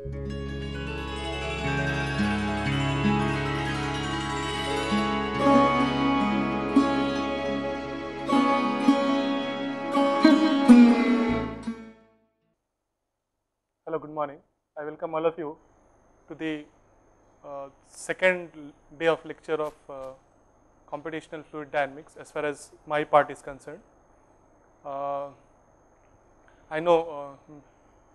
Hello, good morning. I welcome all of you to the uh, second day of lecture of uh, computational fluid dynamics as far as my part is concerned. Uh, I know uh,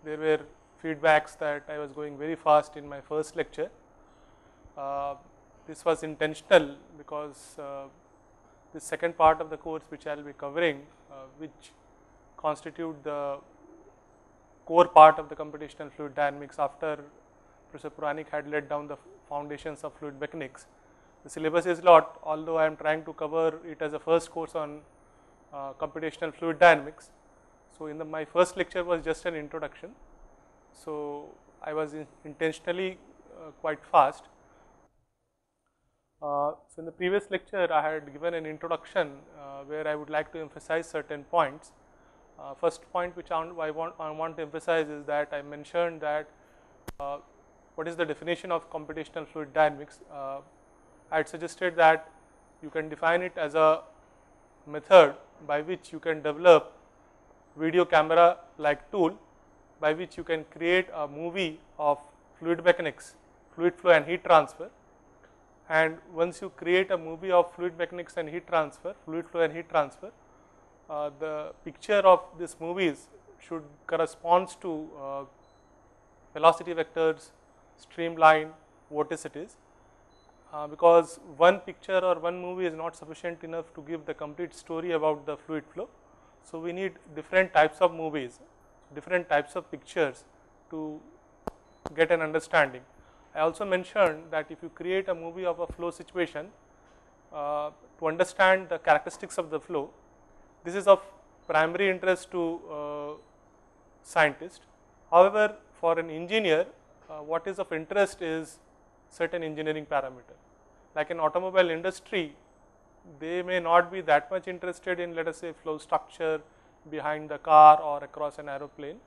there were feedbacks that I was going very fast in my first lecture. Uh, this was intentional because uh, the second part of the course which I will be covering uh, which constitute the core part of the computational fluid dynamics after Professor Puranik had laid down the foundations of fluid mechanics. The syllabus is lot although I am trying to cover it as a first course on uh, computational fluid dynamics. So, in the, my first lecture was just an introduction. So, I was in intentionally uh, quite fast. Uh, so, in the previous lecture I had given an introduction uh, where I would like to emphasize certain points. Uh, first point which I want, I want, to emphasize is that I mentioned that uh, what is the definition of computational fluid dynamics. Uh, I had suggested that you can define it as a method by which you can develop video camera like tool by which you can create a movie of fluid mechanics, fluid flow and heat transfer. And once you create a movie of fluid mechanics and heat transfer, fluid flow and heat transfer, uh, the picture of this movies should corresponds to uh, velocity vectors, streamline, vorticities, uh, because one picture or one movie is not sufficient enough to give the complete story about the fluid flow. So, we need different types of movies, different types of pictures to get an understanding. I also mentioned that if you create a movie of a flow situation uh, to understand the characteristics of the flow, this is of primary interest to uh, scientist. However, for an engineer, uh, what is of interest is certain engineering parameter. Like in automobile industry, they may not be that much interested in let us say flow structure behind the car or across an aeroplane,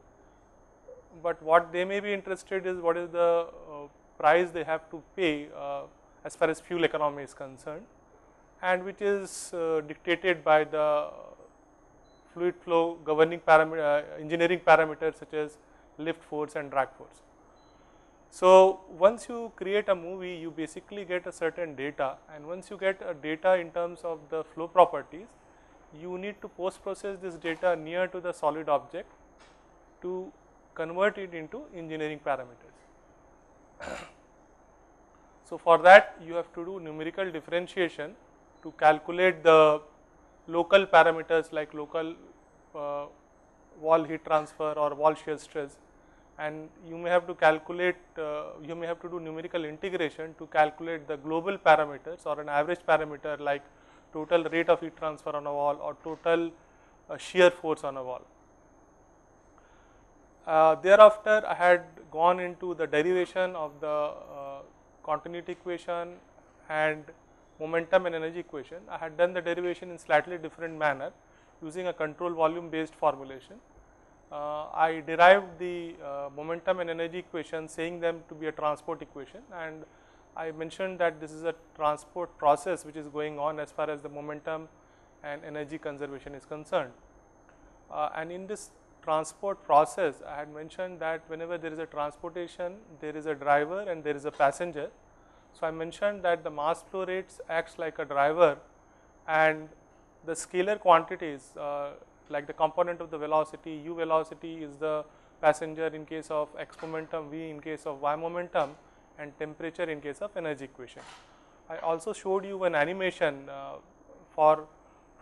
but what they may be interested is what is the uh, price they have to pay uh, as far as fuel economy is concerned. And which is uh, dictated by the fluid flow governing parameter, uh, engineering parameters such as lift force and drag force. So, once you create a movie you basically get a certain data. And once you get a data in terms of the flow properties you need to post process this data near to the solid object to convert it into engineering parameters. so, for that you have to do numerical differentiation to calculate the local parameters like local uh, wall heat transfer or wall shear stress and you may have to calculate, uh, you may have to do numerical integration to calculate the global parameters or an average parameter like total rate of heat transfer on a wall or total uh, shear force on a wall. Uh, thereafter, I had gone into the derivation of the uh, continuity equation and momentum and energy equation. I had done the derivation in slightly different manner using a control volume based formulation uh, I derived the uh, momentum and energy equation saying them to be a transport equation and I mentioned that this is a transport process which is going on as far as the momentum and energy conservation is concerned. Uh, and in this transport process I had mentioned that whenever there is a transportation there is a driver and there is a passenger. So, I mentioned that the mass flow rates acts like a driver and the scalar quantities uh, like the component of the velocity, u velocity is the passenger in case of x momentum, v in case of y momentum and temperature in case of energy equation. I also showed you an animation uh, for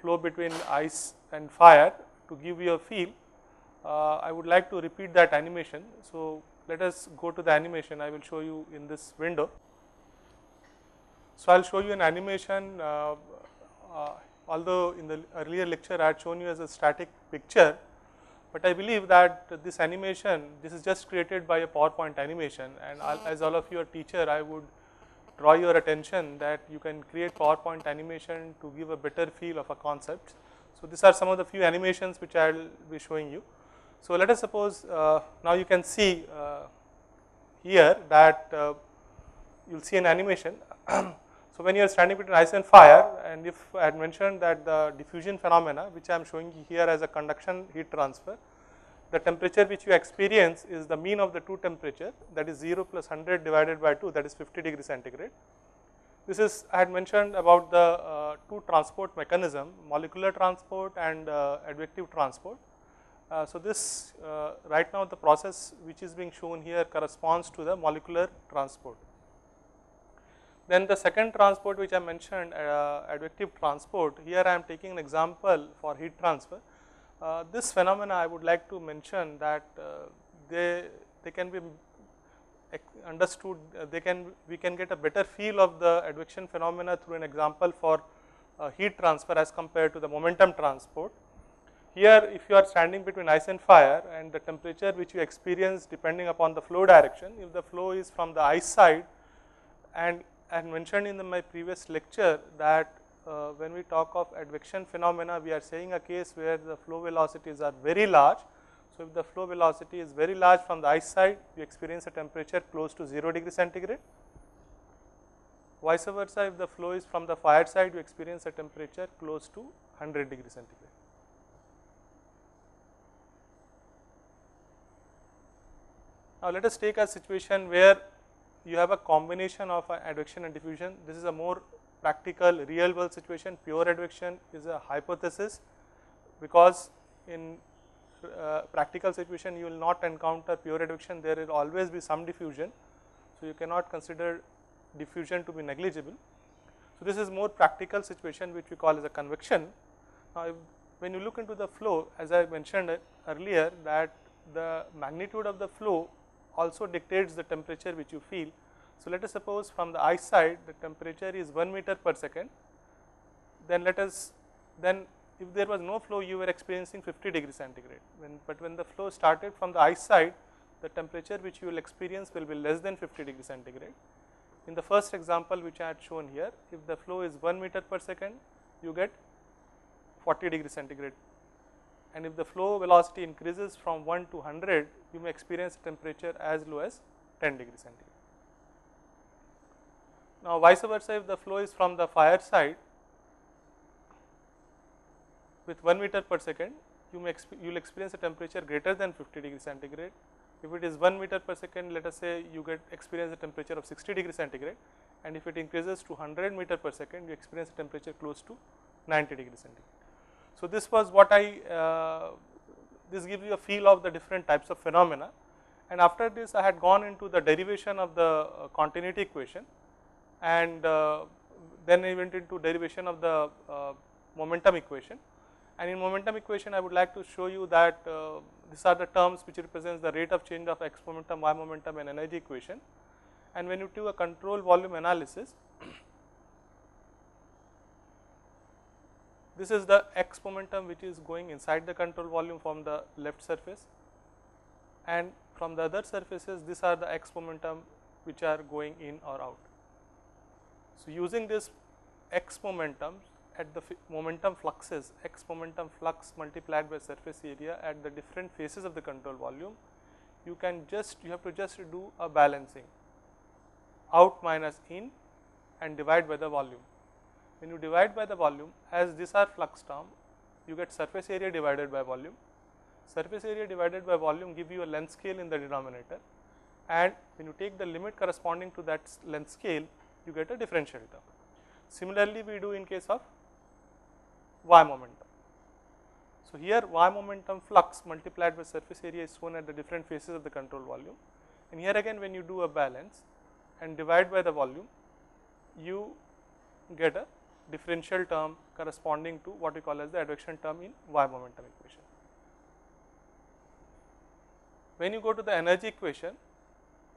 flow between ice and fire to give you a feel. Uh, I would like to repeat that animation. So, let us go to the animation I will show you in this window. So, I will show you an animation uh, uh although in the earlier lecture I had shown you as a static picture, but I believe that this animation, this is just created by a PowerPoint animation and as all of you are teacher, I would draw your attention that you can create PowerPoint animation to give a better feel of a concept. So, these are some of the few animations which I will be showing you. So, let us suppose uh, now you can see uh, here that uh, you will see an animation. so, when you are standing between ice and fire and if I had mentioned that the diffusion phenomena which I am showing here as a conduction heat transfer, the temperature which you experience is the mean of the two temperature that is 0 plus 100 divided by 2 that is 50 degree centigrade. This is I had mentioned about the uh, two transport mechanism molecular transport and uh, advective transport. Uh, so, this uh, right now the process which is being shown here corresponds to the molecular transport. Then the second transport which I mentioned uh, advective transport here I am taking an example for heat transfer. Uh, this phenomena I would like to mention that they, they can be understood uh, they can we can get a better feel of the advection phenomena through an example for uh, heat transfer as compared to the momentum transport. Here if you are standing between ice and fire and the temperature which you experience depending upon the flow direction, if the flow is from the ice side and I mentioned in the, my previous lecture that uh, when we talk of advection phenomena, we are saying a case where the flow velocities are very large so, if the flow velocity is very large from the ice side, you experience a temperature close to 0 degree centigrade. Vice versa, if the flow is from the fire side, you experience a temperature close to 100 degree centigrade. Now, let us take a situation where you have a combination of advection and diffusion. This is a more practical real world situation, pure advection is a hypothesis because in uh, practical situation you will not encounter pure advection there will always be some diffusion. So, you cannot consider diffusion to be negligible. So, this is more practical situation which we call as a convection. Now, when you look into the flow as I mentioned earlier that the magnitude of the flow also dictates the temperature which you feel. So, let us suppose from the ice side the temperature is 1 meter per second then let us then if there was no flow you were experiencing 50 degree centigrade when, but when the flow started from the ice side the temperature which you will experience will be less than 50 degree centigrade. In the first example which I had shown here if the flow is 1 meter per second you get 40 degree centigrade and if the flow velocity increases from 1 to 100 you may experience temperature as low as 10 degree centigrade. Now vice versa if the flow is from the fire side with 1 meter per second you may you will experience a temperature greater than 50 degree centigrade. If it is 1 meter per second let us say you get experience a temperature of 60 degree centigrade and if it increases to 100 meter per second you experience a temperature close to 90 degree centigrade. So, this was what I uh, this gives you a feel of the different types of phenomena. And after this I had gone into the derivation of the uh, continuity equation. And uh, then I went into derivation of the uh, momentum equation. And in momentum equation, I would like to show you that uh, these are the terms which represents the rate of change of x momentum, y momentum and energy equation. And when you do a control volume analysis, this is the x momentum which is going inside the control volume from the left surface and from the other surfaces these are the x momentum which are going in or out. So, using this x momentum at the momentum fluxes x momentum flux multiplied by surface area at the different faces of the control volume, you can just you have to just do a balancing out minus in and divide by the volume. When you divide by the volume as these are flux term you get surface area divided by volume. Surface area divided by volume give you a length scale in the denominator and when you take the limit corresponding to that length scale you get a differential term. Similarly, we do in case of y momentum. So, here y momentum flux multiplied by surface area is shown at the different faces of the control volume and here again when you do a balance and divide by the volume you get a differential term corresponding to what we call as the advection term in y momentum equation. When you go to the energy equation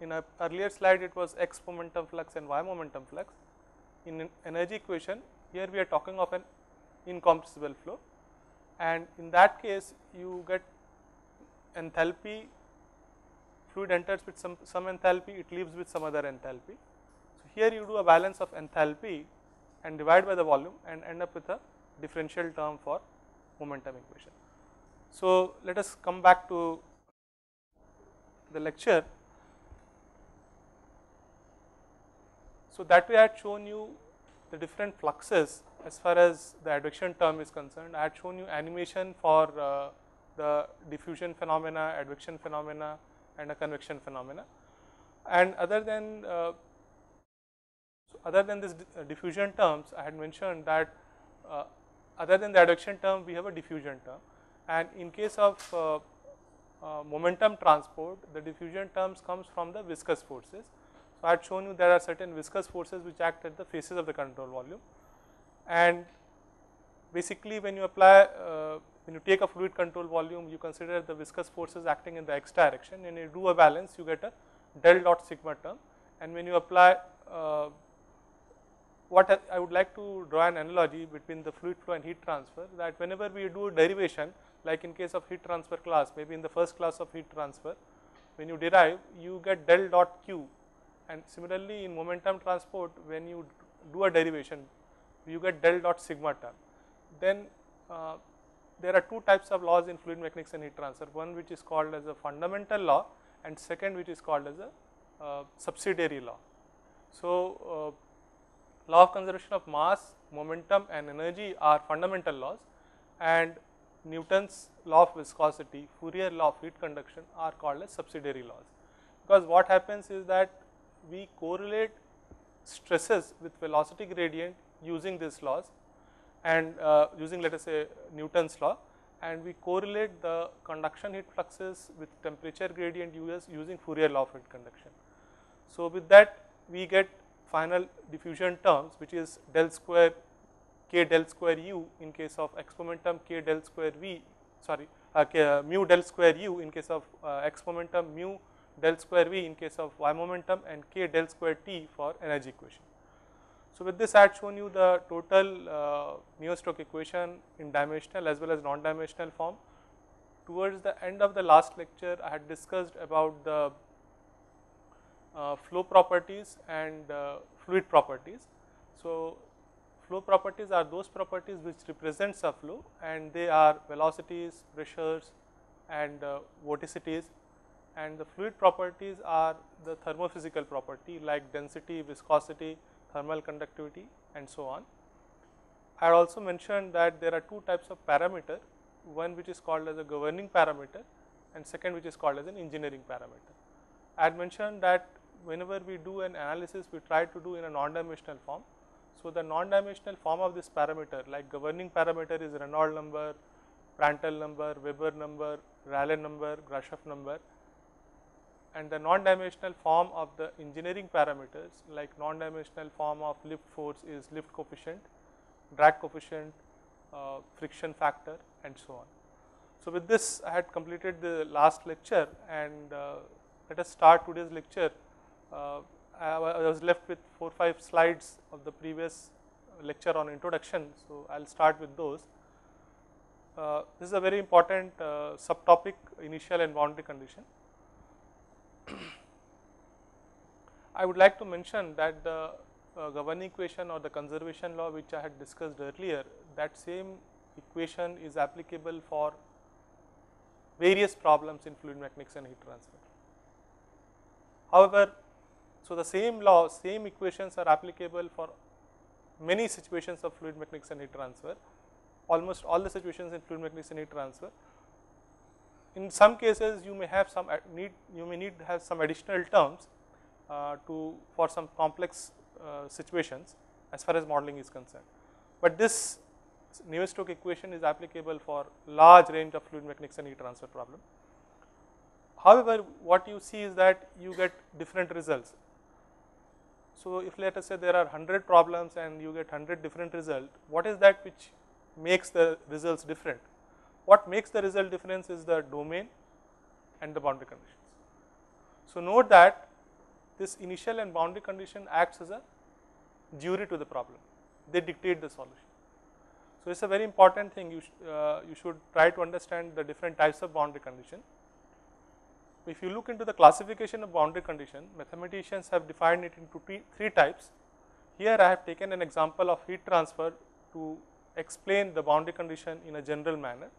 in a earlier slide it was x momentum flux and y momentum flux in energy equation here we are talking of an incompressible flow and in that case you get enthalpy fluid enters with some, some enthalpy it leaves with some other enthalpy. So, here you do a balance of enthalpy and divide by the volume and end up with a differential term for momentum equation. So, let us come back to the lecture. So, that way I had shown you the different fluxes as far as the advection term is concerned. I had shown you animation for uh, the diffusion phenomena, advection phenomena and a convection phenomena. And other than uh, so other than this uh, diffusion terms, I had mentioned that uh, other than the advection term, we have a diffusion term. And in case of uh, uh, momentum transport, the diffusion terms comes from the viscous forces. So, I had shown you there are certain viscous forces which act at the faces of the control volume. And basically, when you apply, uh, when you take a fluid control volume, you consider the viscous forces acting in the x direction and you do a balance, you get a del dot sigma term. And when you apply what I would like to draw an analogy between the fluid flow and heat transfer that whenever we do a derivation like in case of heat transfer class maybe in the first class of heat transfer when you derive you get del dot q and similarly in momentum transport when you do a derivation you get del dot sigma term. Then uh, there are two types of laws in fluid mechanics and heat transfer one which is called as a fundamental law and second which is called as a uh, subsidiary law. So, uh, law of conservation of mass, momentum and energy are fundamental laws and Newton's law of viscosity, Fourier law of heat conduction are called as subsidiary laws. Because what happens is that we correlate stresses with velocity gradient using these laws and uh, using let us say Newton's law and we correlate the conduction heat fluxes with temperature gradient US using Fourier law of heat conduction. So, with that we get final diffusion terms which is del square k del square u in case of x momentum k del square v sorry uh, k, uh, mu del square u in case of uh, x momentum mu del square v in case of y momentum and k del square t for energy equation. So, with this I had shown you the total uh, Navier-Stokes equation in dimensional as well as non-dimensional form. Towards the end of the last lecture I had discussed about the flow properties and uh, fluid properties. So, flow properties are those properties which represents a flow and they are velocities, pressures and uh, vorticities and the fluid properties are the thermophysical property like density, viscosity, thermal conductivity and so on. I had also mentioned that there are two types of parameter, one which is called as a governing parameter and second which is called as an engineering parameter. I had mentioned that whenever we do an analysis, we try to do in a non-dimensional form. So, the non-dimensional form of this parameter like governing parameter is Reynolds number, Prandtl number, Weber number, Rayleigh number, Grashof number and the non-dimensional form of the engineering parameters like non-dimensional form of lift force is lift coefficient, drag coefficient, uh, friction factor and so on. So, with this I had completed the last lecture and uh, let us start today's lecture uh, I was left with 4 5 slides of the previous lecture on introduction. So, I will start with those. Uh, this is a very important uh, subtopic initial and boundary condition. I would like to mention that the uh, governing equation or the conservation law which I had discussed earlier that same equation is applicable for various problems in fluid mechanics and heat transfer. However, so, the same law, same equations are applicable for many situations of fluid mechanics and heat transfer, almost all the situations in fluid mechanics and heat transfer. In some cases, you may have some need, you may need to have some additional terms uh, to for some complex uh, situations as far as modeling is concerned. But this Navier-Stokes equation is applicable for large range of fluid mechanics and heat transfer problem. However, what you see is that you get different results so, if let us say there are 100 problems and you get 100 different results, what is that which makes the results different? What makes the result difference is the domain and the boundary conditions. So, note that this initial and boundary condition acts as a jury to the problem, they dictate the solution. So, it is a very important thing you, sh uh, you should try to understand the different types of boundary condition if you look into the classification of boundary condition, mathematicians have defined it into three types. Here I have taken an example of heat transfer to explain the boundary condition in a general manner.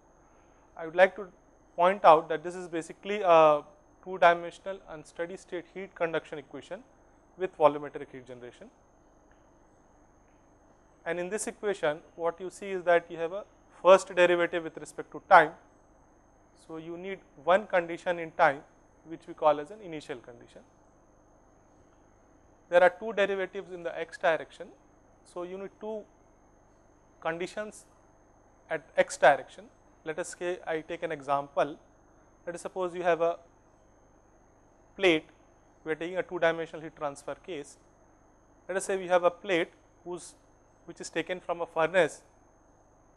I would like to point out that this is basically a two dimensional and steady state heat conduction equation with volumetric heat generation. and in this equation what you see is that you have a first derivative with respect to time. So, you need one condition in time which we call as an initial condition. There are two derivatives in the x direction. So, you need two conditions at x direction. Let us say I take an example. Let us suppose you have a plate, we are taking a two dimensional heat transfer case. Let us say we have a plate whose which is taken from a furnace.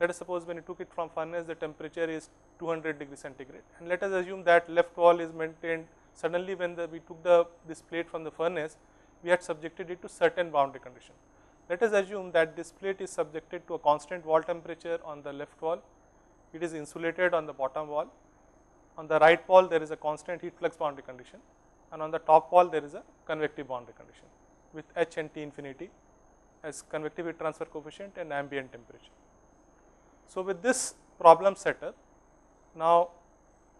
Let us suppose when you took it from furnace the temperature is 200 degree centigrade. And let us assume that left wall is maintained. Suddenly when the, we took the this plate from the furnace we had subjected it to certain boundary condition. Let us assume that this plate is subjected to a constant wall temperature on the left wall, it is insulated on the bottom wall, on the right wall there is a constant heat flux boundary condition. And on the top wall there is a convective boundary condition with H and T infinity as convective heat transfer coefficient and ambient temperature. So, with this problem setup, now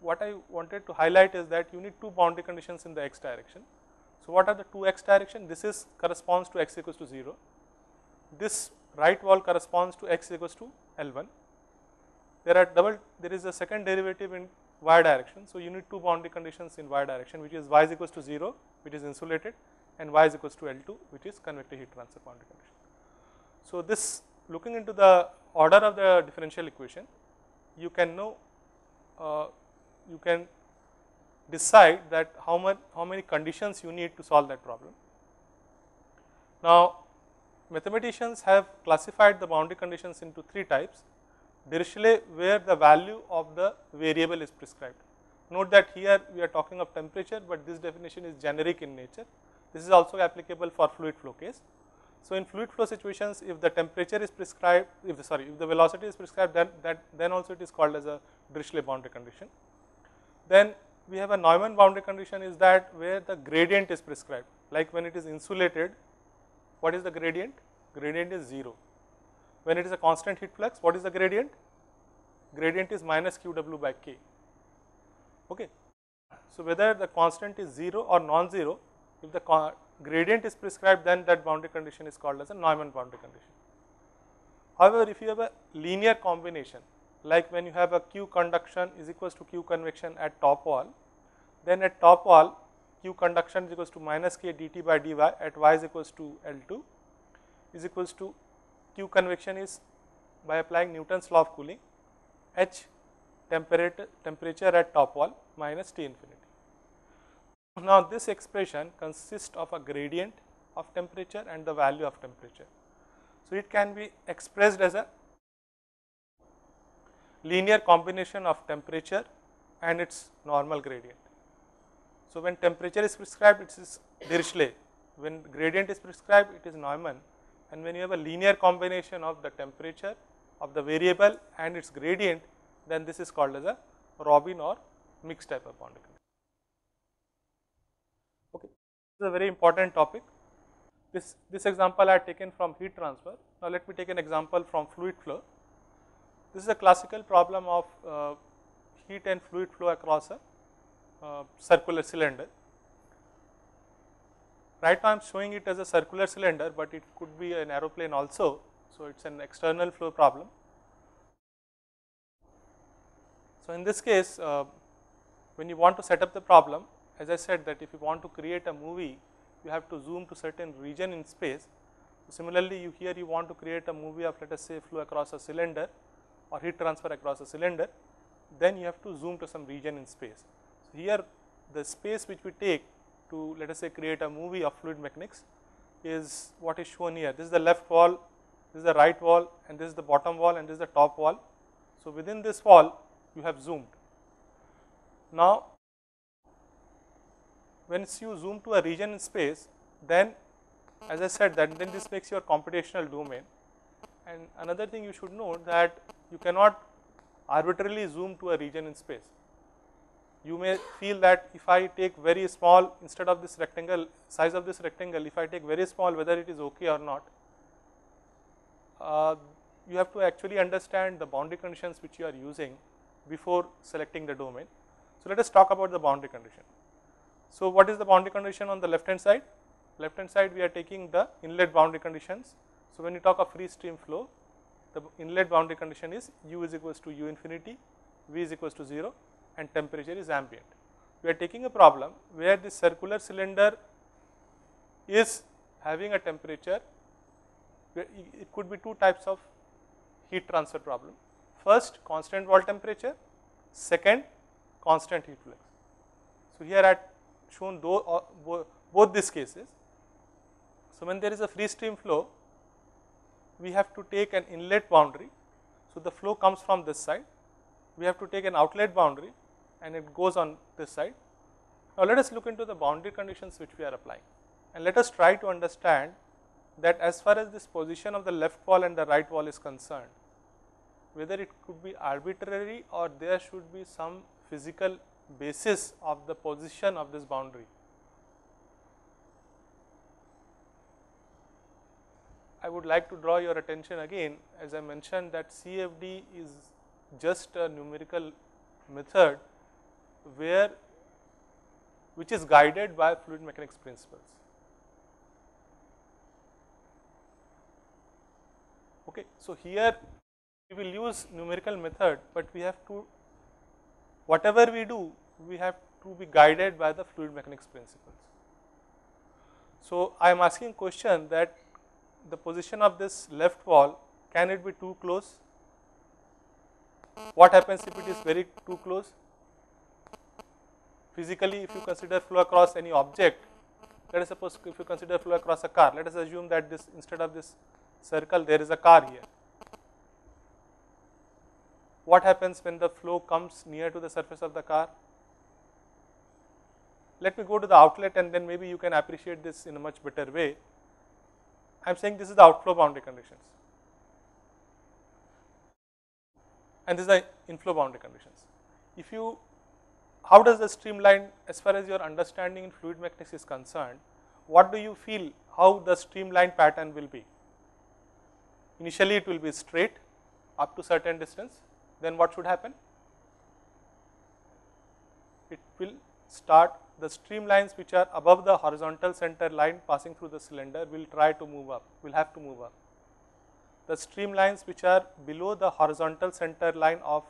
what I wanted to highlight is that you need two boundary conditions in the x direction. So, what are the two x direction? This is corresponds to x equals to 0. This right wall corresponds to x equals to L1. There are double, there is a second derivative in y direction. So, you need two boundary conditions in y direction which is y is equals to 0 which is insulated and y is equals to L2 which is convective heat transfer boundary condition. So, this looking into the order of the differential equation you can know uh, you can decide that how much how many conditions you need to solve that problem. Now, mathematicians have classified the boundary conditions into three types Dirichlet where the value of the variable is prescribed. Note that here we are talking of temperature, but this definition is generic in nature. This is also applicable for fluid flow case. So, in fluid flow situations if the temperature is prescribed, if the sorry if the velocity is prescribed then that then also it is called as a Dirichlet boundary condition. Then we have a Neumann boundary condition is that where the gradient is prescribed like when it is insulated what is the gradient? Gradient is 0. When it is a constant heat flux what is the gradient? Gradient is minus QW by K. Okay. So, whether the constant is 0 or non-zero if the gradient is prescribed then that boundary condition is called as a Neumann boundary condition. However, if you have a linear combination like when you have a Q conduction is equals to Q convection at top wall, then at top wall Q conduction is equals to minus K dt by dy at y is equals to L2 is equals to Q convection is by applying Newton's law of cooling H temperature, temperature at top wall minus T infinity. Now, this expression consists of a gradient of temperature and the value of temperature. So, it can be expressed as a linear combination of temperature and its normal gradient. So, when temperature is prescribed it is Dirichlet, when gradient is prescribed it is Neumann and when you have a linear combination of the temperature of the variable and its gradient then this is called as a Robin or mixed type of boundary Okay. This is a very important topic. This, this example I have taken from heat transfer. Now, let me take an example from fluid flow. This is a classical problem of uh, heat and fluid flow across a uh, circular cylinder. Right now, I am showing it as a circular cylinder, but it could be an aeroplane also. So, it is an external flow problem. So, in this case, uh, when you want to set up the problem, as I said that if you want to create a movie, you have to zoom to certain region in space. Similarly, you here you want to create a movie of let us say flow across a cylinder or heat transfer across a cylinder, then you have to zoom to some region in space. So, here the space which we take to let us say create a movie of fluid mechanics is what is shown here. This is the left wall, this is the right wall and this is the bottom wall and this is the top wall. So, within this wall you have zoomed. Now, once you zoom to a region in space, then as I said that then this makes your computational domain. And another thing you should know that you cannot arbitrarily zoom to a region in space. You may feel that if I take very small instead of this rectangle size of this rectangle, if I take very small whether it is okay or not, uh, you have to actually understand the boundary conditions which you are using before selecting the domain. So, let us talk about the boundary condition. So, what is the boundary condition on the left hand side? Left hand side we are taking the inlet boundary conditions. So, when you talk of free stream flow, the inlet boundary condition is u is equals to u infinity, v is equals to 0 and temperature is ambient. We are taking a problem where the circular cylinder is having a temperature, it could be two types of heat transfer problem. First constant wall temperature, second constant heat flux. So, here had shown uh, both these cases. So, when there is a free stream flow, we have to take an inlet boundary. So, the flow comes from this side, we have to take an outlet boundary and it goes on this side. Now, let us look into the boundary conditions which we are applying and let us try to understand that as far as this position of the left wall and the right wall is concerned, whether it could be arbitrary or there should be some physical basis of the position of this boundary. I would like to draw your attention again as I mentioned that CFD is just a numerical method where which is guided by fluid mechanics principles. Okay. So, here we will use numerical method, but we have to whatever we do we have to be guided by the fluid mechanics principles. So, I am asking question that the position of this left wall can it be too close? What happens if it is very too close? Physically if you consider flow across any object, let us suppose if you consider flow across a car, let us assume that this instead of this circle there is a car here. What happens when the flow comes near to the surface of the car? Let me go to the outlet and then maybe you can appreciate this in a much better way. I am saying this is the outflow boundary conditions and this is the inflow boundary conditions. If you, how does the streamline as far as your understanding in fluid mechanics is concerned, what do you feel how the streamline pattern will be? Initially it will be straight up to certain distance, then what should happen? It will start the streamlines which are above the horizontal center line passing through the cylinder will try to move up, will have to move up. The streamlines which are below the horizontal center line of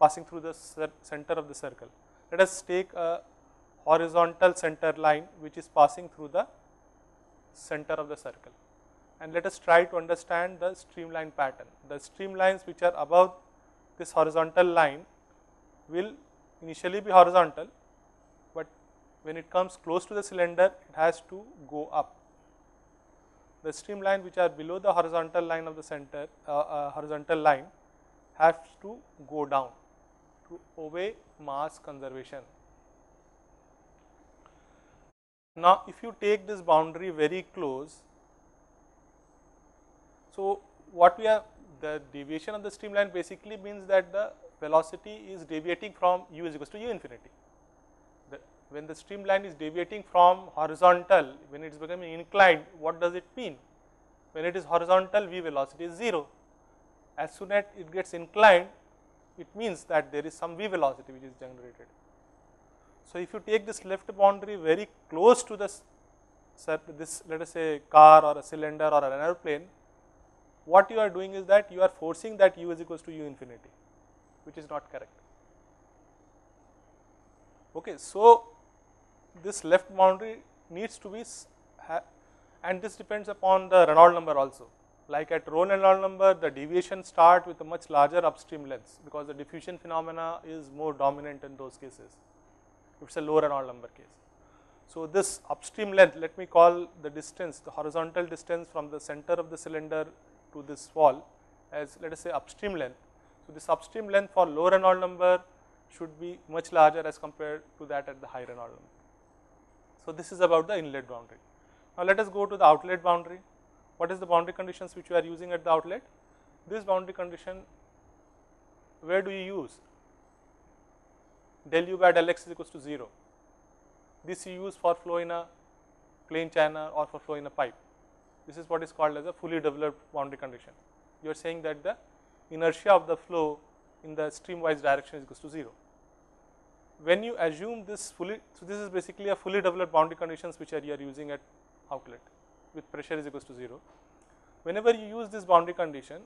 passing through the center of the circle. Let us take a horizontal center line which is passing through the center of the circle and let us try to understand the streamline pattern. The streamlines which are above this horizontal line will initially be horizontal, but when it comes close to the cylinder it has to go up. The streamline which are below the horizontal line of the center uh, uh, horizontal line has to go down to obey mass conservation. Now, if you take this boundary very close, so what we are the deviation of the streamline basically means that the velocity is deviating from u is equals to u infinity. The, when the streamline is deviating from horizontal, when it is becoming inclined, what does it mean? When it is horizontal, v velocity is 0. As soon as it gets inclined, it means that there is some v velocity which is generated. So, if you take this left boundary very close to this, this let us say car or a cylinder or an airplane, what you are doing is that you are forcing that u is equals to u infinity, which is not correct. Okay, so this left boundary needs to be and this depends upon the Reynolds number also. Like at low Reynolds number, the deviation start with a much larger upstream length because the diffusion phenomena is more dominant in those cases. If it's a low Reynolds number case. So this upstream length, let me call the distance, the horizontal distance from the center of the cylinder to this wall as let us say upstream length. So, this upstream length for low Reynolds number should be much larger as compared to that at the high Reynolds number. So, this is about the inlet boundary. Now, let us go to the outlet boundary. What is the boundary conditions which we are using at the outlet? This boundary condition, where do you use? Del u by del x is equals to 0. This you use for flow in a plane channel or for flow in a pipe. This is what is called as a fully developed boundary condition. You are saying that the inertia of the flow in the streamwise direction is equals to 0. When you assume this fully, so this is basically a fully developed boundary conditions which are you are using at outlet with pressure is equals to 0. whenever you use this boundary condition,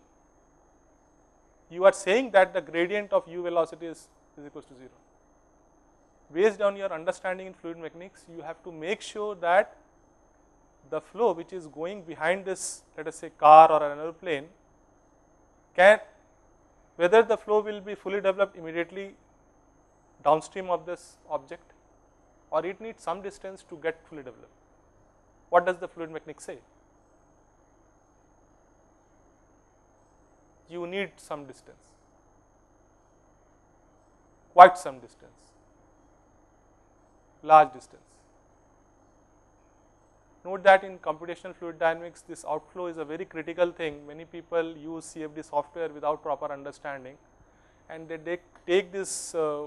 you are saying that the gradient of u velocity is, is equal to 0. Based on your understanding in fluid mechanics, you have to make sure that the flow which is going behind this let us say car or another plane can whether the flow will be fully developed immediately downstream of this object or it needs some distance to get fully developed. What does the fluid mechanics say? You need some distance, quite some distance, large distance. Note that in computational fluid dynamics, this outflow is a very critical thing. Many people use CFD software without proper understanding and they take this uh,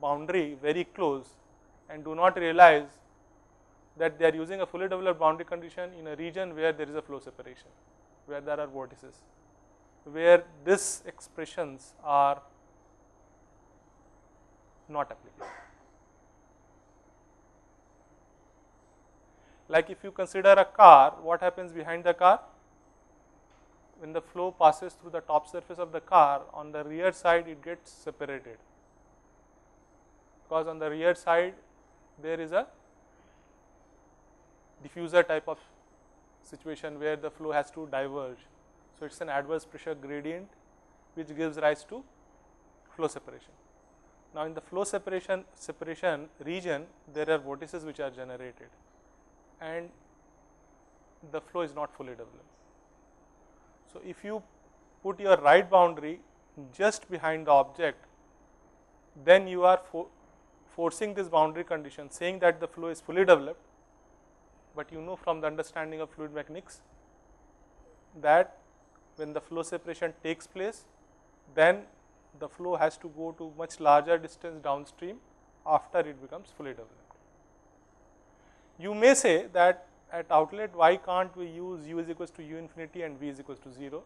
boundary very close and do not realize that they are using a fully developed boundary condition in a region where there is a flow separation, where there are vortices, where these expressions are not applicable. Like if you consider a car, what happens behind the car? When the flow passes through the top surface of the car, on the rear side it gets separated because on the rear side there is a diffuser type of situation where the flow has to diverge. So, it is an adverse pressure gradient which gives rise to flow separation. Now, in the flow separation separation region there are vortices which are generated and the flow is not fully developed. So, if you put your right boundary just behind the object then you are forcing this boundary condition saying that the flow is fully developed, but you know from the understanding of fluid mechanics that when the flow separation takes place, then the flow has to go to much larger distance downstream after it becomes fully developed. You may say that at outlet why can't we use u is equals to u infinity and v is equals to 0.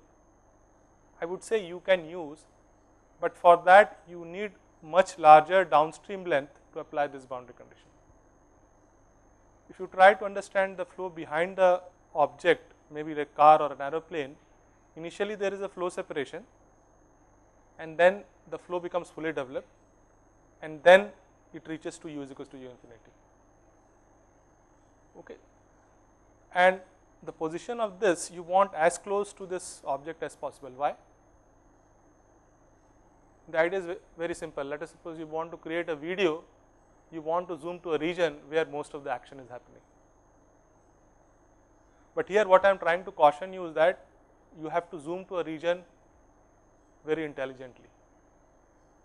I would say you can use, but for that you need much larger downstream length to apply this boundary condition. If you try to understand the flow behind the object, maybe a car or an aeroplane, initially there is a flow separation and then the flow becomes fully developed and then it reaches to u is equals to u infinity. Okay. And the position of this you want as close to this object as possible. Why? The idea is very simple. Let us suppose you want to create a video, you want to zoom to a region where most of the action is happening. But here what I am trying to caution you is that you have to zoom to a region very intelligently,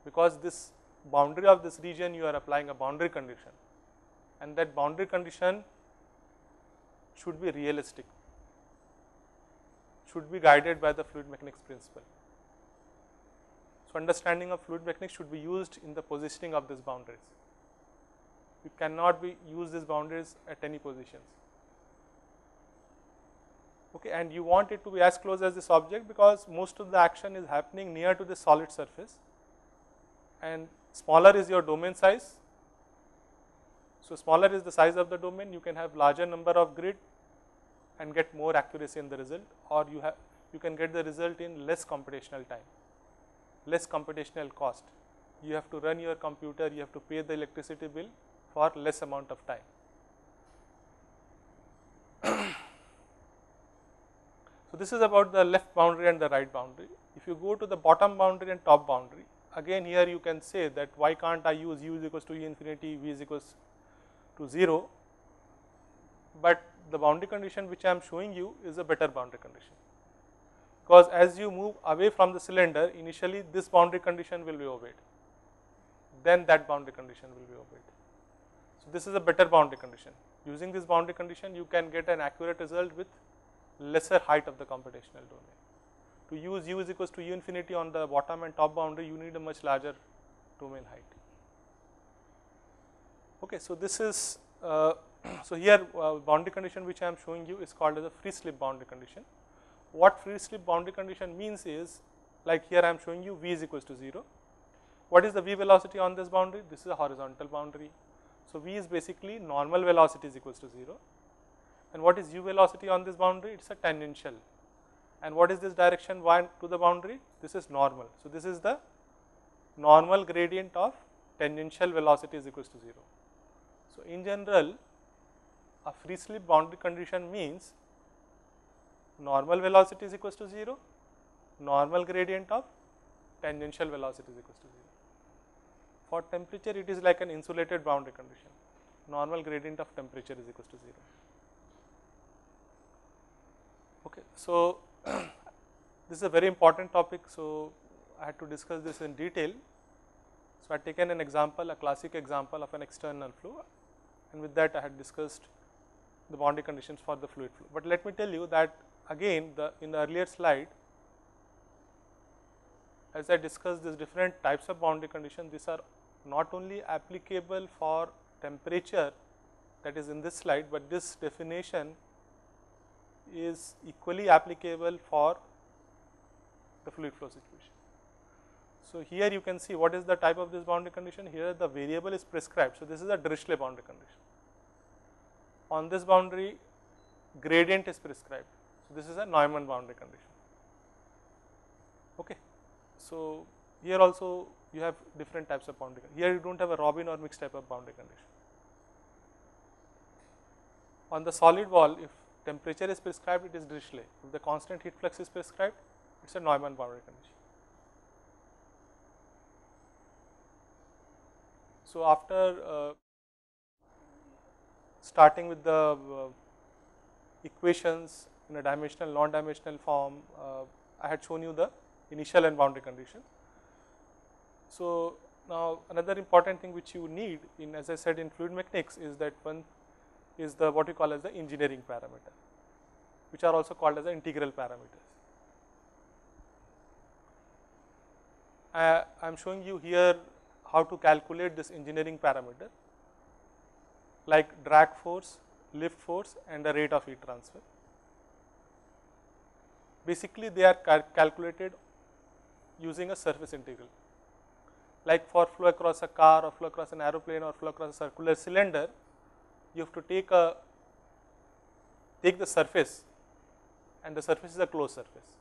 because this boundary of this region you are applying a boundary condition and that boundary condition should be realistic, should be guided by the fluid mechanics principle. So, understanding of fluid mechanics should be used in the positioning of these boundaries. You cannot be use these boundaries at any positions. Okay, and you want it to be as close as this object because most of the action is happening near to the solid surface and smaller is your domain size. So, smaller is the size of the domain, you can have larger number of grid and get more accuracy in the result or you have you can get the result in less computational time less computational cost. You have to run your computer, you have to pay the electricity bill for less amount of time. so, this is about the left boundary and the right boundary. If you go to the bottom boundary and top boundary, again here you can say that why can't I use u is equals to e infinity, v is equals to 0, but the boundary condition which I am showing you is a better boundary condition because as you move away from the cylinder initially this boundary condition will be obeyed, then that boundary condition will be obeyed. So, this is a better boundary condition. Using this boundary condition you can get an accurate result with lesser height of the computational domain. To use u is equals to u infinity on the bottom and top boundary you need a much larger domain height. Okay, so this is uh, so here uh, boundary condition which I am showing you is called as a free slip boundary condition what free slip boundary condition means is like here I am showing you v is equals to 0. What is the v velocity on this boundary? This is a horizontal boundary. So, v is basically normal velocity is equals to 0 and what is u velocity on this boundary? It is a tangential and what is this direction 1 to the boundary? This is normal. So, this is the normal gradient of tangential velocity is equals to 0. So, in general a free slip boundary condition means normal velocity is equals to 0, normal gradient of tangential velocity is equals to 0. For temperature it is like an insulated boundary condition, normal gradient of temperature is equals to 0. Okay. So, this is a very important topic. So, I had to discuss this in detail. So, I had taken an example, a classic example of an external flow and with that I had discussed the boundary conditions for the fluid flow. But let me tell you that again the in the earlier slide as I discussed these different types of boundary conditions, these are not only applicable for temperature that is in this slide, but this definition is equally applicable for the fluid flow situation. So, here you can see what is the type of this boundary condition, here the variable is prescribed. So, this is a Dirichlet boundary condition. On this boundary gradient is prescribed. So, this is a Neumann boundary condition. Okay. So, here also you have different types of boundary. Here you do not have a Robin or mixed type of boundary condition. On the solid wall, if temperature is prescribed, it is Dirichlet. If the constant heat flux is prescribed, it is a Neumann boundary condition. So, after uh, starting with the uh, equations in a dimensional, non-dimensional form, uh, I had shown you the initial and boundary condition. So, now another important thing which you need in as I said in fluid mechanics is that one is the what you call as the engineering parameter which are also called as the integral parameters. I am showing you here how to calculate this engineering parameter like drag force, lift force and the rate of heat transfer. Basically they are cal calculated using a surface integral. Like for flow across a car or flow across an aeroplane or flow across a circular cylinder, you have to take a take the surface and the surface is a closed surface.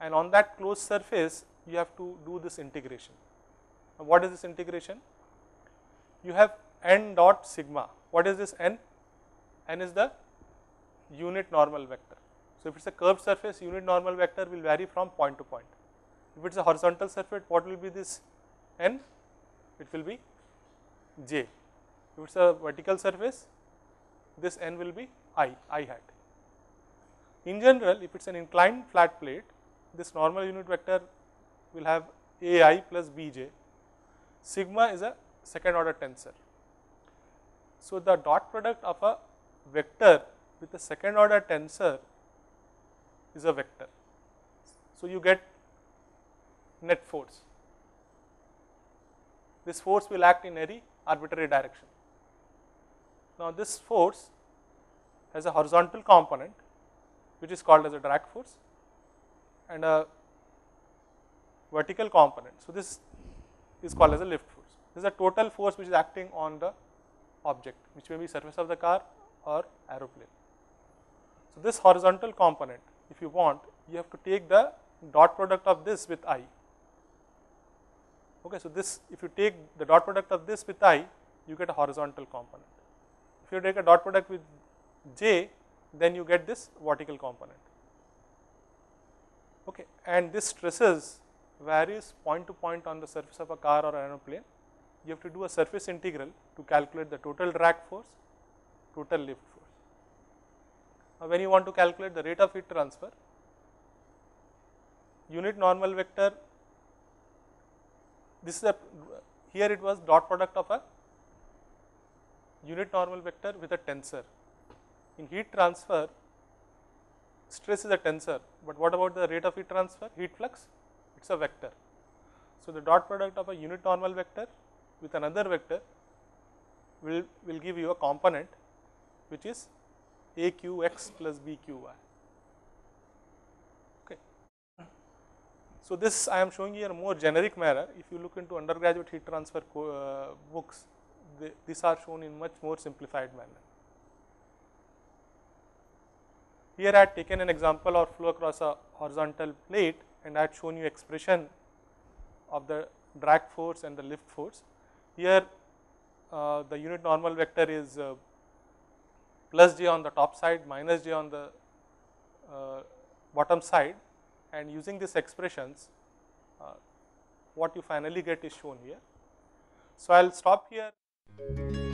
And on that closed surface, you have to do this integration. Now, what is this integration? You have n dot sigma. What is this n? n is the unit normal vector. So, if it is a curved surface, unit normal vector will vary from point to point. If it is a horizontal surface, what will be this n? It will be j. If it is a vertical surface, this n will be i, i hat. In general, if it is an inclined flat plate, this normal unit vector will have ai plus bj. Sigma is a second order tensor. So, the dot product of a vector with a second order tensor is a vector. So, you get net force. This force will act in any arbitrary direction. Now, this force has a horizontal component which is called as a drag force and a vertical component. So, this is called as a lift force. This is a total force which is acting on the object which may be surface of the car or aeroplane. So, this horizontal component if you want you have to take the dot product of this with i. Okay, so, this if you take the dot product of this with i you get a horizontal component. If you take a dot product with j then you get this vertical component. Okay, and this stresses varies point to point on the surface of a car or aeroplane. You have to do a surface integral to calculate the total drag force, total lift force. Now, when you want to calculate the rate of heat transfer, unit normal vector, this is a, here it was dot product of a unit normal vector with a tensor in heat transfer, stress is a tensor, but what about the rate of heat transfer? Heat flux, it is a vector. So, the dot product of a unit normal vector with another vector will, will give you a component which is AQX plus BQY. Okay. So, this I am showing you in a more generic manner. If you look into undergraduate heat transfer uh, books, these are shown in much more simplified manner. Here I had taken an example of flow across a horizontal plate and I had shown you expression of the drag force and the lift force. Here uh, the unit normal vector is uh, plus j on the top side minus j on the uh, bottom side and using these expressions uh, what you finally get is shown here. So, I will stop here.